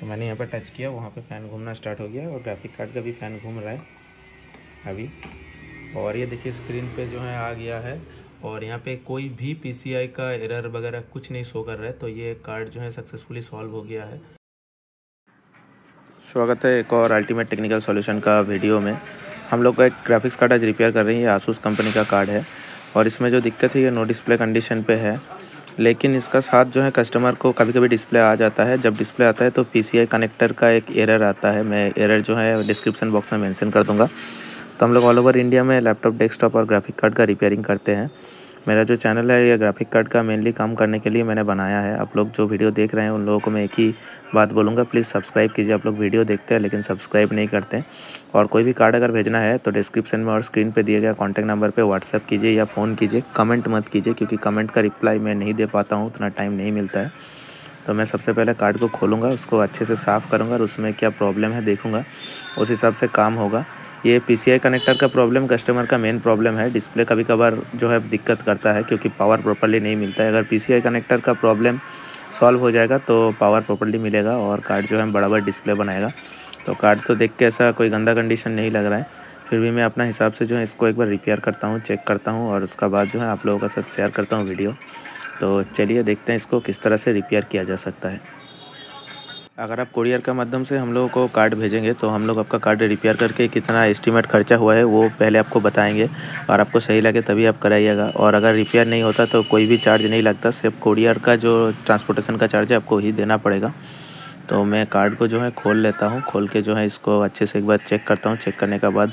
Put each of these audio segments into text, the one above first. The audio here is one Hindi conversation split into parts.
तो मैंने यहाँ पर टच किया, वहाँ पे फ़ैन घूमना स्टार्ट हो गया और ग्राफिक कार्ड का भी फ़ैन घूम रहा है अभी। और ये देखिए स्क्रीन पे जो है आ गया है और यहाँ पे कोई भी पीसीआई का एरर वगैरह कुछ नहीं शो कर रहा है तो ये कार्ड जो है सक्सेसफुली सॉल्व हो गया है। स्वागत है एक और अल्टीमेट टेक्निकल सॉल्यूशन का वीडियो में। हम लोग का एक ग्राफिक्स कार्ड आज रिपेयर कर रही है आसूस कंपनी का कार्ड है। और इसमें जो दिक्कत है, ये नो डिस्प्ले कंडीशन पे है। लेकिन इसका साथ जो है कस्टमर को कभी कभी डिस्प्ले आ जाता है। जब डिस्प्ले आता है तो पीसीआई कनेक्टर का एक एरर आता है। मैं एरर जो है डिस्क्रिप्शन बॉक्स में मेंशन कर दूँगा। तो हम लोग ऑल ओवर इंडिया में लैपटॉप डेस्कटॉप और ग्राफिक कार्ड का रिपेयरिंग करते हैं। मेरा जो चैनल है, ये ग्राफिक कार्ड का मेनली काम करने के लिए मैंने बनाया है। आप लोग जो वीडियो देख रहे हैं, उन लोगों को मैं एक ही बात बोलूँगा प्लीज़ सब्सक्राइब कीजिए। आप लोग वीडियो देखते हैं, लेकिन सब्सक्राइब नहीं करते। और कोई भी कार्ड अगर भेजना है तो डिस्क्रिप्शन में और स्क्रीन पर दिए गए कॉन्टैक्ट नंबर पर व्हाट्सअप कीजिए या फ़ोन कीजिए। कमेंट मत कीजिए, क्योंकि कमेंट का रिप्लाई मैं नहीं दे पाता हूँ, उतना टाइम नहीं मिलता है। तो मैं सबसे पहले कार्ड को खोलूँगा, उसको अच्छे से साफ़ करूँगा और उसमें क्या प्रॉब्लम है देखूँगा। उस हिसाब से काम होगा। ये पीसीआई कनेक्टर का प्रॉब्लम कस्टमर का मेन प्रॉब्लम है। डिस्प्ले कभी कभार जो है दिक्कत करता है क्योंकि पावर प्रॉपरली नहीं मिलता है। अगर पीसीआई कनेक्टर का प्रॉब्लम सॉल्व हो जाएगा तो पावर प्रॉपरली मिलेगा और कार्ड जो है बराबर डिस्प्ले बनाएगा। तो कार्ड तो देख के ऐसा कोई गंदा कंडीशन नहीं लग रहा है। फिर भी मैं अपना हिसाब से जो है इसको एक बार रिपेयर करता हूँ चेक करता हूँ और उसका बाद जो है आप लोगों का साथ शेयर करता हूँ वीडियो तो चलिए देखते हैं इसको किस तरह से रिपेयर किया जा सकता है। अगर आप कुरियर के माध्यम से हम लोगों को कार्ड भेजेंगे तो हम लोग आपका कार्ड रिपेयर करके कितना एस्टीमेट खर्चा हुआ है, वो पहले आपको बताएँगे और आपको सही लगे तभी आप कराइएगा। और अगर रिपेयर नहीं होता तो कोई भी चार्ज नहीं लगता, सिर्फ़ कुरियर का जो ट्रांसपोर्टेशन का चार्ज है, आपको ही देना पड़ेगा। तो मैं कार्ड को जो है खोल लेता हूँ, खोल के जो है इसको अच्छे से एक बार चेक करता हूँ। चेक करने के बाद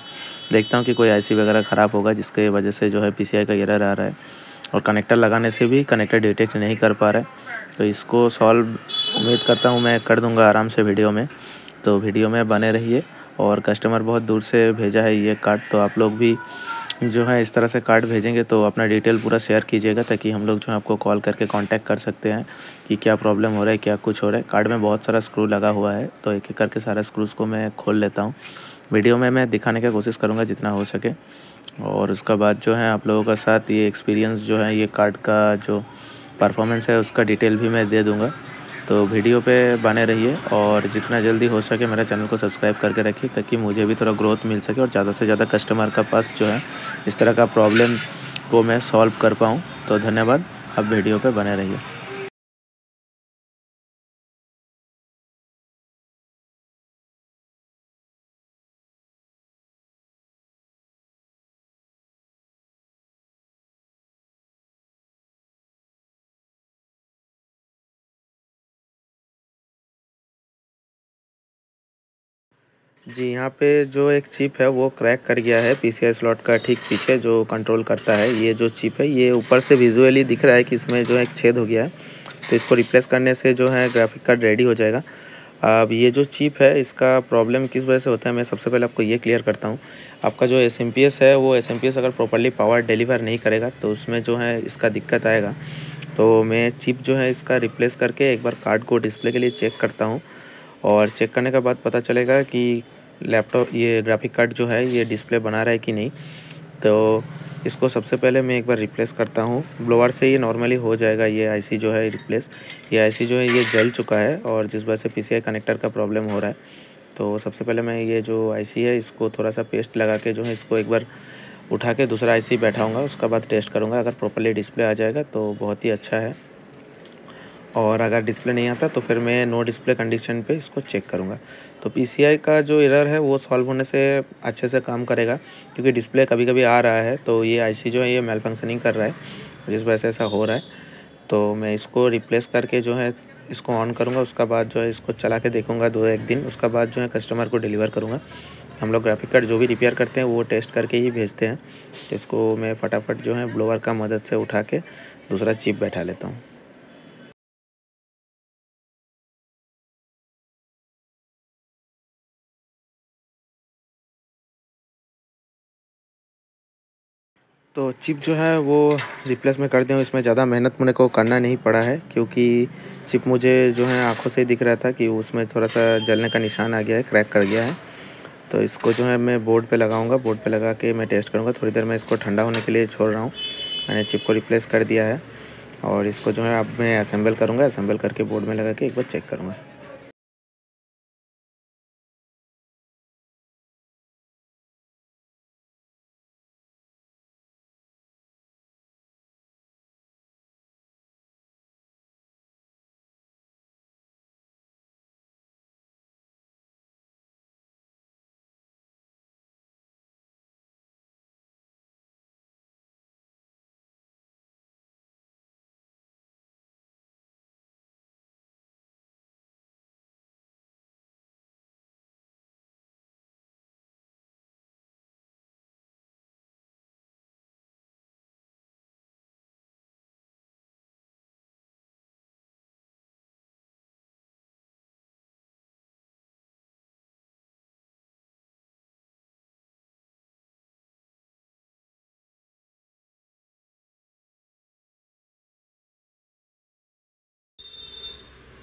देखता हूँ कि कोई आईसी वगैरह ख़राब होगा, जिसके वजह से जो है पीसीआई का एरर आ रहा है। और कनेक्टर लगाने से भी कनेक्टर डिटेक्ट नहीं कर पा रहा। है तो इसको सॉल्व उम्मीद करता हूँ मैं कर दूँगा आराम से वीडियो में। तो वीडियो में बने रहिए और कस्टमर बहुत दूर से भेजा है ये कार्ड तो आप लोग भी जो है इस तरह से कार्ड भेजेंगे तो अपना डिटेल पूरा शेयर कीजिएगा ताकि हम लोग जो है आपको कॉल करके कांटेक्ट कर सकते हैं कि क्या प्रॉब्लम हो रहा है, क्या कुछ हो रहा है। कार्ड में बहुत सारा स्क्रू लगा हुआ है तो एक एक करके सारा स्क्रूज़ को मैं खोल लेता हूँ। वीडियो में मैं दिखाने की कोशिश करूँगा जितना हो सके। और उसका बाद जो है आप लोगों का साथ ये एक्सपीरियंस जो है, ये कार्ड का जो परफॉर्मेंस है, उसका डिटेल भी मैं दे दूँगा। तो वीडियो पे बने रहिए और जितना जल्दी हो सके मेरा चैनल को सब्सक्राइब करके रखिए ताकि मुझे भी थोड़ा ग्रोथ मिल सके और ज़्यादा से ज़्यादा कस्टमर का पास जो है, इस तरह का प्रॉब्लम को मैं सॉल्व कर पाऊँ। तो धन्यवाद, अब वीडियो पे बने रहिए। जी, यहाँ पे जो एक चिप है, वो क्रैक कर गया है पी स्लॉट का ठीक पीछे, जो कंट्रोल करता है। ये जो चिप है, ये ऊपर से विजुअली दिख रहा है कि इसमें जो है एक छेद हो गया है। तो इसको रिप्लेस करने से जो है ग्राफिक कार्ड रेडी हो जाएगा। अब ये जो चिप है, इसका प्रॉब्लम किस वजह से होता है? मैं सबसे पहले आपको ये क्लियर करता हूँ। आपका जो एसएमपीएस है, वो एसएमपीएस अगर प्रॉपरली पावर डिलीवर नहीं करेगा तो उसमें जो है, इसका दिक्कत आएगा। तो मैं चिप जो है, इसका रिप्लेस करके एक बार कार्ड को डिस्प्ले के लिए चेक करता हूँ। और चेक करने के बाद पता चलेगा कि लैपटॉप ये ग्राफिक कार्ड जो है, ये डिस्प्ले बना रहा है कि नहीं। तो इसको सबसे पहले मैं एक बार रिप्लेस करता हूँ। ब्लोअर से ये नॉर्मली हो जाएगा, ये आईसी जो है रिप्लेस ये आईसी जो है, ये जल चुका है और जिस वजह से पीसीआई कनेक्टर का प्रॉब्लम हो रहा है। तो सबसे पहले मैं ये जो आईसी है, इसको थोड़ा सा पेस्ट लगा के जो है, इसको एक बार उठा के दूसरा आईसी बैठाऊँगा। उसका बाद टेस्ट करूँगा। अगर प्रॉपरली डिस्प्ले आ जाएगा तो बहुत ही अच्छा है। और अगर डिस्प्ले नहीं आता तो फिर मैं नो डिस्प्ले कंडीशन पे इसको चेक करूँगा। तो पीसीआई का जो एरर है, वो सॉल्व होने से अच्छे से काम करेगा, क्योंकि डिस्प्ले कभी कभी आ रहा है तो ये आईसी जो है, ये मेल फंक्शनिंग कर रहा है, जिस वजह से ऐसा हो रहा है। तो मैं इसको रिप्लेस करके जो है, इसको ऑन करूँगा, उसका बाद जो है, इसको चला के देखूँगा दो एक दिन, उसका बाद जो है कस्टमर को डिलीवर करूँगा। हम लोग ग्राफिक कार्ड जो भी रिपेयर करते हैं, वो टेस्ट करके ही भेजते हैं। तो इसको मैं फटाफट जो है ब्लोअर का मदद से उठा के दूसरा चिप बैठा लेता हूँ। तो चिप जो है वो रिप्लेस में कर दें इसमें ज़्यादा मेहनत मुझे को करना नहीं पड़ा है, क्योंकि चिप मुझे जो है आँखों से दिख रहा था कि उसमें थोड़ा सा जलने का निशान आ गया है, क्रैक कर गया है। तो इसको जो है मैं बोर्ड पे लगाऊँगा, बोर्ड पे लगा के मैं टेस्ट करूँगा, थोड़ी देर मैं इसको ठंडा होने के लिए छोड़ रहा हूँ। मैंने चिप को रिप्लेस कर दिया है और इसको जो है अब मैं असेंबल करूँगा असेंबल करके बोर्ड में लगा के एक बार चेक करूँगा।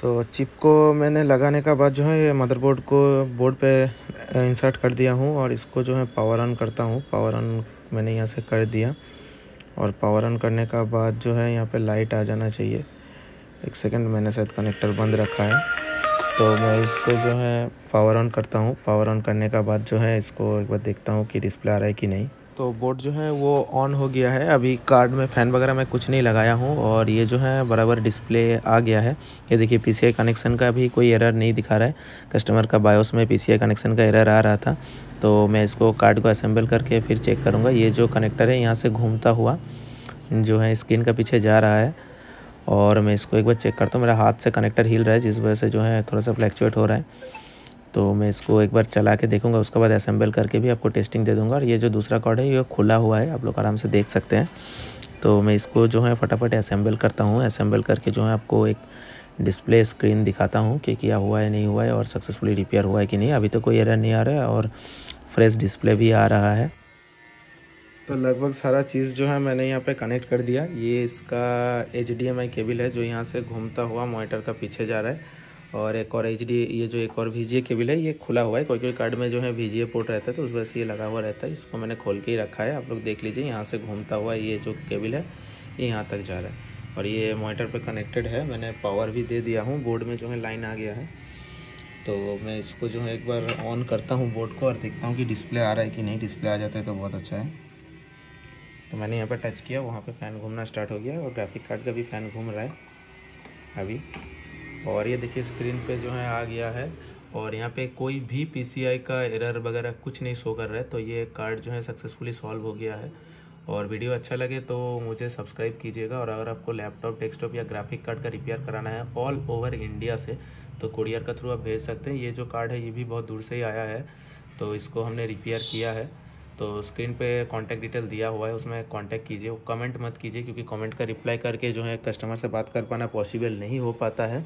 तो चिप को मैंने लगाने का बाद जो है ये मदरबोर्ड को बोर्ड पे इंसर्ट कर दिया हूँ और इसको जो है पावर ऑन करता हूँ। पावर ऑन मैंने यहाँ से कर दिया और पावर ऑन करने का बाद जो है यहाँ पे लाइट आ जाना चाहिए। एक सेकंड मैंने शायद कनेक्टर बंद रखा है। तो मैं इसको जो है पावर ऑन करता हूँ। पावर ऑन करने का बाद जो है इसको एक बार देखता हूँ कि डिस्प्ले आ रहा है कि नहीं। तो बोर्ड जो है वो ऑन हो गया है। अभी कार्ड में फ़ैन वगैरह मैं कुछ नहीं लगाया हूँ और ये जो है बराबर डिस्प्ले आ गया है। ये देखिए पीसीआई कनेक्शन का भी कोई एरर नहीं दिखा रहा है। कस्टमर का बायोस में पीसीआई कनेक्शन का एरर आ रहा था। तो मैं इसको कार्ड को असेंबल करके फिर चेक करूँगा। ये जो कनेक्टर है, यहाँ से घूमता हुआ जो है स्क्रीन का पीछे जा रहा है और मैं इसको एक बार चेक करता हूँ। मेरा हाथ से कनेक्टर हिल रहा है, जिस वजह से जो है थोड़ा सा फ्लैक्चुएट हो रहा है। तो मैं इसको एक बार चला के देखूँगा, उसके बाद असेंबल करके भी आपको टेस्टिंग दे दूँगा। और ये जो दूसरा कॉर्ड है, ये खुला हुआ है, आप लोग आराम से देख सकते हैं। तो मैं इसको जो है फटाफट असेंबल करता हूँ। असेंबल करके जो है आपको एक डिस्प्ले स्क्रीन दिखाता हूँ कि क्या हुआ है, नहीं हुआ है, और सक्सेसफुली रिपेयर हुआ है कि नहीं। अभी तो कोई एरर नहीं आ रहा है और फ्रेश डिस्प्ले भी आ रहा है। तो लगभग सारा चीज़ जो है मैंने यहाँ पे कनेक्ट कर दिया। ये इसका एच केबल है, जो यहाँ से घूमता हुआ मोनीटर का पीछे जा रहा है। और एक और एच ये जो एक और वीजीए केबल है, ये खुला हुआ है। कोई कोई कार्ड में जो है वीजीए पोर्ट रहता है तो उस वजह से ये लगा हुआ रहता है। इसको मैंने खोल के ही रखा है। आप लोग देख लीजिए, यहाँ से घूमता हुआ ये जो केबल है, ये यहाँ तक जा रहा है। और ये मोटर पे कनेक्टेड है। मैंने पावर भी दे दिया हूँ। बोर्ड में जो है लाइन आ गया है। तो मैं इसको जो है एक बार ऑन करता हूँ बोर्ड को और देखता हूँ कि डिस्प्ले आ रहा है कि नहीं। डिस्प्ले आ जाता है तो बहुत अच्छा है। तो मैंने यहाँ पर टच किया। वहाँ पर फ़ैन घूमना स्टार्ट हो गया और ग्राफिक कार्ड का भी फ़ैन घूम रहा है। अभी। और ये देखिए स्क्रीन पे जो है आ गया है। और यहाँ पे कोई भी पीसीआई का एरर वगैरह कुछ नहीं शो कर रहा है तो ये कार्ड जो है सक्सेसफुली सॉल्व हो गया है। और वीडियो अच्छा लगे तो मुझे सब्सक्राइब कीजिएगा और अगर आपको लैपटॉप डेस्कटॉप या ग्राफिक कार्ड का रिपेयर कराना है ऑल ओवर इंडिया से तो कुरियर का थ्रू आप भेज सकते हैं। ये जो कार्ड है, ये भी बहुत दूर से ही आया है तो इसको हमने रिपेयर किया है। तो स्क्रीन पे कांटेक्ट डिटेल दिया हुआ है, उसमें कांटेक्ट कीजिए कमेंट मत कीजिए, क्योंकि कमेंट का रिप्लाई करके जो है कस्टमर से बात कर पाना पॉसिबल नहीं हो पाता है।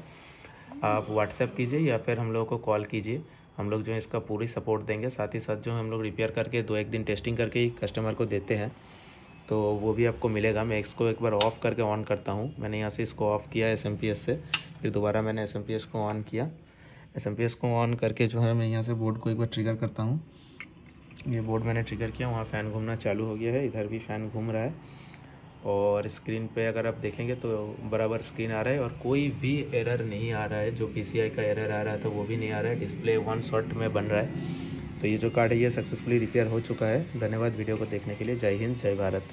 आप व्हाट्सएप कीजिए या फिर हम लोगों को कॉल कीजिए। हम लोग जो है इसका पूरी सपोर्ट देंगे, साथ ही साथ जो हम लोग रिपेयर करके दो एक दिन टेस्टिंग करके ही कस्टमर को देते हैं। तो वो भी आपको मिलेगा। मैं इसको एक बार ऑफ़ करके ऑन करता हूँ। मैंने यहाँ से इसको ऑफ़ किया एस से, फिर दोबारा मैंने एस को ऑन किया। एस को ऑन करके जो है मैं यहाँ से बोर्ड को एक बार ट्रिगर करता हूँ। ये बोर्ड मैंने ट्रिगर किया, वहाँ फ़ैन घूमना चालू हो गया है, इधर भी फ़ैन घूम रहा है। और स्क्रीन पे अगर आप देखेंगे तो बराबर स्क्रीन आ रहा है और कोई भी एरर नहीं आ रहा है, जो पीसीआई का एरर आ रहा था वो भी नहीं आ रहा है। डिस्प्ले वन शॉट में बन रहा है। तो ये जो कार्ड है, ये सक्सेसफुली रिपेयर हो चुका है। धन्यवाद वीडियो को देखने के लिए। जय हिंद, जय भारत।